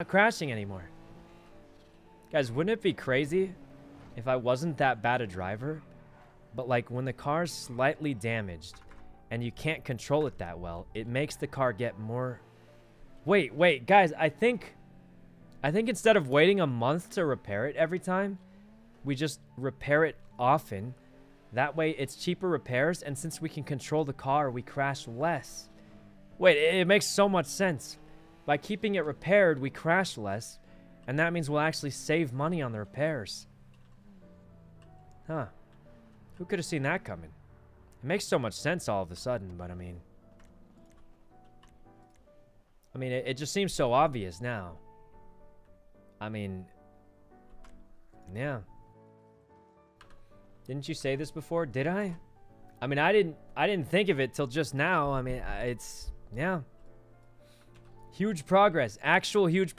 not crashing anymore. Guys, wouldn't it be crazy if I wasn't that bad a driver? But like when the car's slightly damaged and you can't control it that well, it makes the car get more... Wait, wait, guys, I think... I think instead of waiting a month to repair it every time, we just repair it often. That way it's cheaper repairs, and since we can control the car, we crash less. Wait, it, it makes so much sense. By keeping it repaired, we crash less, and that means we'll actually save money on the repairs. Huh. Who could have seen that coming? It makes so much sense all of a sudden, but I mean... I mean, it, it just seems so obvious now. I mean... Yeah. Didn't you say this before? Did I? I mean, I didn't I didn't think of it till just now. I mean, it's yeah. Huge progress. Actual huge progress.